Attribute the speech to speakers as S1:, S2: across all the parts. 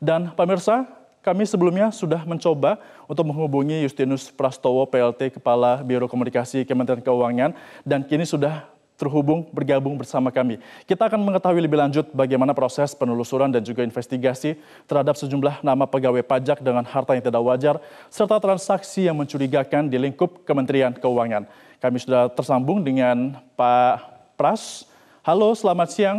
S1: Dan pemirsa, kami sebelumnya sudah mencoba untuk menghubungi Justinus Prastowo, PLT Kepala Biro Komunikasi Kementerian Keuangan, dan kini sudah terhubung bergabung bersama kami. Kita akan mengetahui lebih lanjut bagaimana proses penelusuran dan juga investigasi terhadap sejumlah nama pegawai pajak dengan harta yang tidak wajar, serta transaksi yang mencurigakan di lingkup Kementerian Keuangan. Kami sudah tersambung dengan Pak Pras. Halo, selamat siang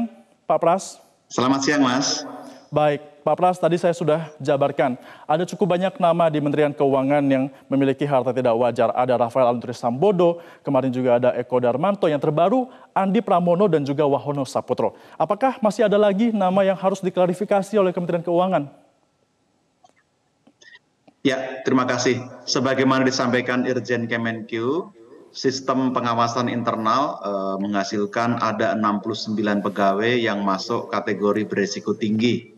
S1: Pak Pras.
S2: Selamat siang Mas.
S1: Baik, Pak Pras, tadi saya sudah jabarkan. Ada cukup banyak nama di Kementerian Keuangan yang memiliki harta tidak wajar. Ada Rafael Aluntri Sambodo, kemarin juga ada Eko Darmanto, yang terbaru Andi Pramono dan juga Wahono Saputro. Apakah masih ada lagi nama yang harus diklarifikasi oleh Kementerian Keuangan?
S2: Ya, terima kasih. Sebagaimana disampaikan Irjen Kemenkyu, sistem pengawasan internal eh, menghasilkan ada 69 pegawai yang masuk kategori beresiko tinggi.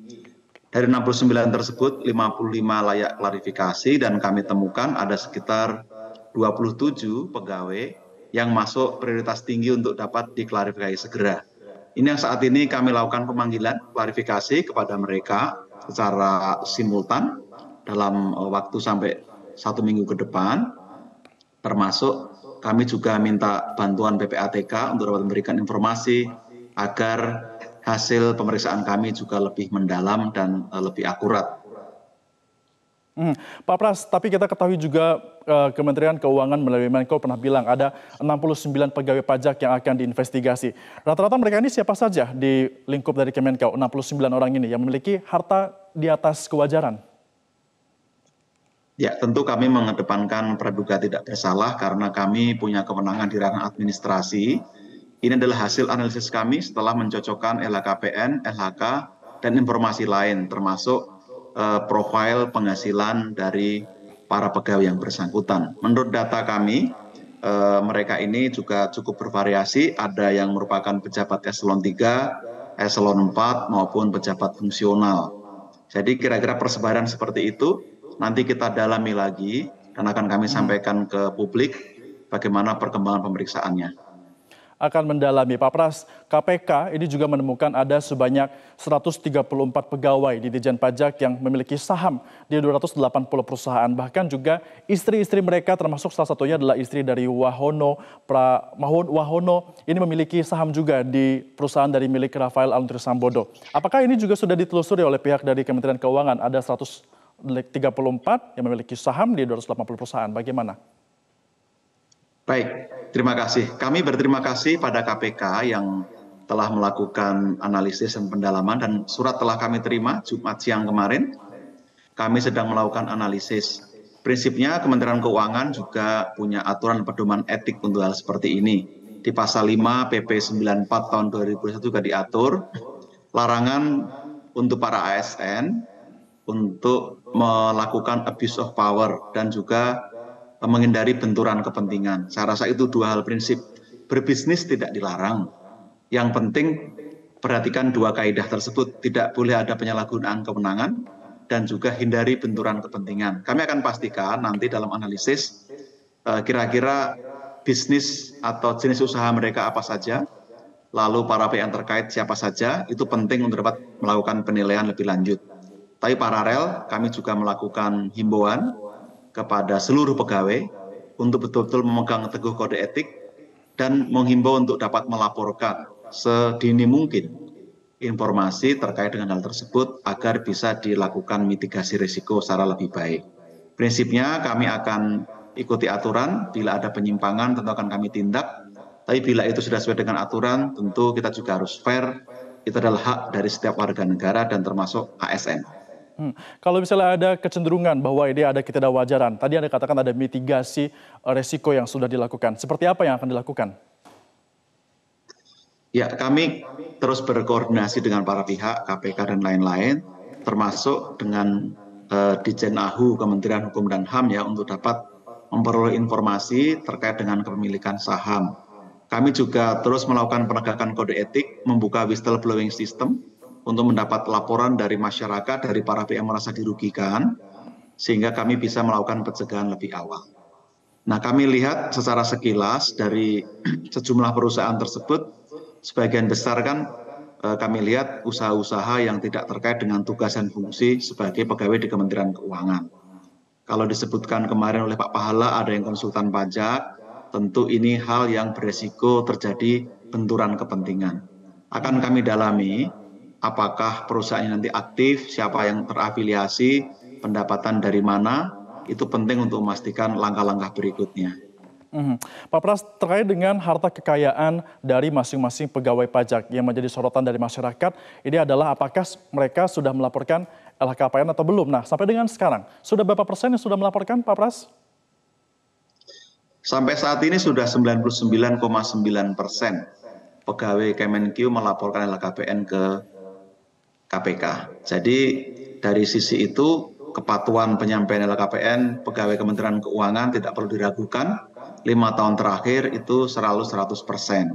S2: Dari 69 tersebut, 55 layak klarifikasi dan kami temukan ada sekitar 27 pegawai yang masuk prioritas tinggi untuk dapat diklarifikasi segera. Ini yang saat ini kami lakukan pemanggilan klarifikasi kepada mereka secara simultan dalam eh, waktu sampai satu minggu ke depan, termasuk kami juga minta bantuan ppatk untuk dapat memberikan informasi agar hasil pemeriksaan kami juga lebih mendalam dan eh, lebih akurat.
S1: Hmm. Pak Pras, tapi kita ketahui juga uh, Kementerian Keuangan melalui Menko pernah bilang ada 69 pegawai pajak yang akan diinvestigasi. Rata-rata mereka ini siapa saja di lingkup dari Kemenko, 69 orang ini yang memiliki harta di atas kewajaran?
S2: Ya, tentu kami mengedepankan praduga tidak bersalah karena kami punya kewenangan di ranah administrasi. Ini adalah hasil analisis kami setelah mencocokkan LHKPN, LHK, dan informasi lain termasuk uh, profil penghasilan dari para pegawai yang bersangkutan. Menurut data kami, uh, mereka ini juga cukup bervariasi, ada yang merupakan pejabat eselon 3, eselon 4, maupun pejabat fungsional. Jadi kira-kira persebaran seperti itu nanti kita dalami lagi dan akan kami hmm. sampaikan ke publik bagaimana perkembangan pemeriksaannya
S1: akan mendalami. Pak Pras, KPK ini juga menemukan ada sebanyak 134 pegawai di Dijen Pajak yang memiliki saham di 280 perusahaan. Bahkan juga istri-istri mereka termasuk salah satunya adalah istri dari Wahono, pra, Wahono ini memiliki saham juga di perusahaan dari milik Rafael Aluntri Sambodo. Apakah ini juga sudah ditelusuri oleh pihak dari Kementerian Keuangan? Ada 100 34 yang memiliki saham di 280 perusahaan. Bagaimana?
S2: Baik, terima kasih. Kami berterima kasih pada KPK yang telah melakukan analisis dan pendalaman dan surat telah kami terima Jumat siang kemarin. Kami sedang melakukan analisis. Prinsipnya Kementerian Keuangan juga punya aturan pedoman etik untuk hal seperti ini. Di pasal 5 PP 94 tahun 2021 juga diatur larangan untuk para ASN untuk melakukan abuse of power dan juga menghindari benturan kepentingan. Saya rasa itu dua hal prinsip. Berbisnis tidak dilarang. Yang penting perhatikan dua kaidah tersebut. Tidak boleh ada penyalahgunaan kewenangan dan juga hindari benturan kepentingan. Kami akan pastikan nanti dalam analisis eh, kira-kira bisnis atau jenis usaha mereka apa saja, lalu para pihak terkait siapa saja, itu penting untuk dapat melakukan penilaian lebih lanjut. Tapi paralel kami juga melakukan himbauan kepada seluruh pegawai untuk betul-betul memegang teguh kode etik dan menghimbau untuk dapat melaporkan sedini mungkin informasi terkait dengan hal tersebut agar bisa dilakukan mitigasi risiko secara lebih baik. Prinsipnya kami akan ikuti aturan, bila ada penyimpangan tentu akan kami tindak, tapi bila itu sudah sesuai dengan aturan tentu kita juga harus fair, itu adalah hak dari setiap warga negara dan termasuk ASN.
S1: Hmm. Kalau misalnya ada kecenderungan bahwa ini ada ketidakwajaran, tadi Anda katakan ada mitigasi eh, resiko yang sudah dilakukan. Seperti apa yang akan dilakukan?
S2: Ya, kami terus berkoordinasi dengan para pihak, KPK dan lain-lain, termasuk dengan uh, Dijen AHU Kementerian Hukum dan HAM ya untuk dapat memperoleh informasi terkait dengan kepemilikan saham. Kami juga terus melakukan penegakan kode etik, membuka whistleblowing system untuk mendapat laporan dari masyarakat, dari para yang merasa dirugikan, sehingga kami bisa melakukan pencegahan lebih awal. Nah, kami lihat secara sekilas dari sejumlah perusahaan tersebut, sebagian besar kan eh, kami lihat usaha-usaha yang tidak terkait dengan tugas dan fungsi sebagai pegawai di Kementerian Keuangan. Kalau disebutkan kemarin oleh Pak Pahala ada yang konsultan pajak, tentu ini hal yang beresiko terjadi benturan kepentingan. Akan kami dalami apakah perusahaan nanti aktif, siapa yang terafiliasi, pendapatan dari mana, itu penting untuk memastikan langkah-langkah berikutnya.
S1: Hmm. Pak Pras, terkait dengan harta kekayaan dari masing-masing pegawai pajak yang menjadi sorotan dari masyarakat, ini adalah apakah mereka sudah melaporkan LHKPN atau belum? Nah, sampai dengan sekarang, sudah berapa persen yang sudah melaporkan, Pak Pras?
S2: Sampai saat ini sudah 99,9 persen pegawai Kemenkyu melaporkan LHKPN ke KPK. Jadi dari sisi itu kepatuhan penyampaian LHKPN pegawai Kementerian Keuangan tidak perlu diragukan lima tahun terakhir itu selalu 100 persen.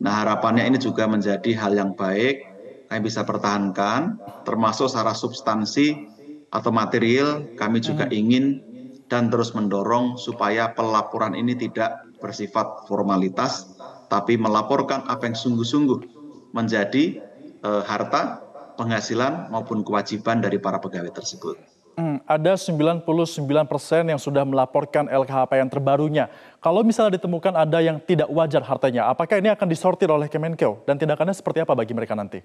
S2: Nah harapannya ini juga menjadi hal yang baik, kami bisa pertahankan, termasuk secara substansi atau material, kami juga hmm. ingin dan terus mendorong supaya pelaporan ini tidak bersifat formalitas, tapi melaporkan apa yang sungguh-sungguh menjadi eh, harta, penghasilan maupun kewajiban dari para pegawai tersebut.
S1: Hmm, ada 99 persen yang sudah melaporkan LKHPN terbarunya. Kalau misalnya ditemukan ada yang tidak wajar hartanya, apakah ini akan disortir oleh Kemenkeu? Dan tindakannya seperti apa bagi mereka nanti?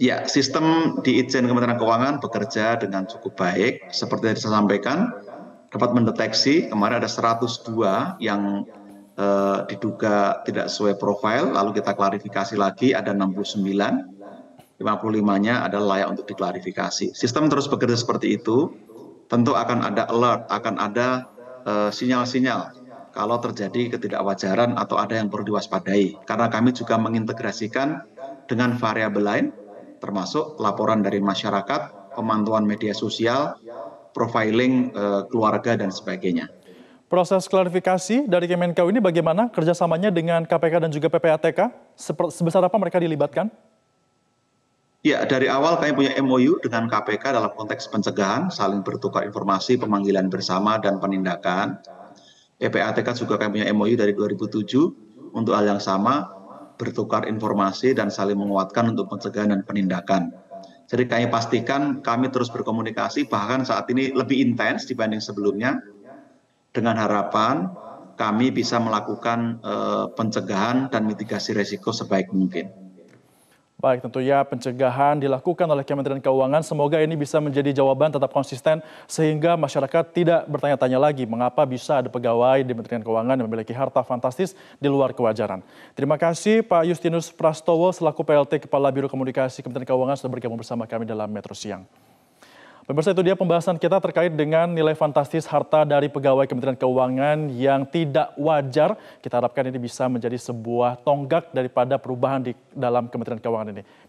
S2: Ya, sistem di Ijen Kementerian Keuangan bekerja dengan cukup baik. Seperti yang saya sampaikan, dapat mendeteksi kemarin ada 102 yang eh, diduga tidak sesuai profil, lalu kita klarifikasi lagi ada 69 55-nya adalah layak untuk diklarifikasi. Sistem terus bekerja seperti itu, tentu akan ada alert, akan ada eh, sinyal-sinyal uh, kalau terjadi ketidakwajaran atau ada yang perlu diwaspadai. Karena kami juga mengintegrasikan dengan variabel lain, termasuk laporan dari masyarakat, pemantauan media sosial, profiling uh, keluarga, dan sebagainya.
S1: Proses klarifikasi dari Kemenkeu ini bagaimana kerjasamanya dengan KPK dan juga PPATK? Sebesar apa mereka dilibatkan?
S2: Ya, dari awal kami punya MOU dengan KPK dalam konteks pencegahan, saling bertukar informasi, pemanggilan bersama, dan penindakan. PPATK juga kami punya MOU dari 2007 untuk hal yang sama, bertukar informasi dan saling menguatkan untuk pencegahan dan penindakan. Jadi kami pastikan kami terus berkomunikasi, bahkan saat ini lebih intens dibanding sebelumnya, dengan harapan kami bisa melakukan uh, pencegahan dan mitigasi resiko sebaik mungkin.
S1: Baik, tentunya pencegahan dilakukan oleh Kementerian Keuangan. Semoga ini bisa menjadi jawaban tetap konsisten sehingga masyarakat tidak bertanya-tanya lagi mengapa bisa ada pegawai di Kementerian Keuangan yang memiliki harta fantastis di luar kewajaran. Terima kasih Pak Justinus Prastowo selaku PLT Kepala Biro Komunikasi Kementerian Keuangan sudah bergabung bersama kami dalam Metro Siang. Pemirsa itu dia pembahasan kita terkait dengan nilai fantastis harta dari pegawai Kementerian Keuangan yang tidak wajar. Kita harapkan ini bisa menjadi sebuah tonggak daripada perubahan di dalam Kementerian Keuangan ini.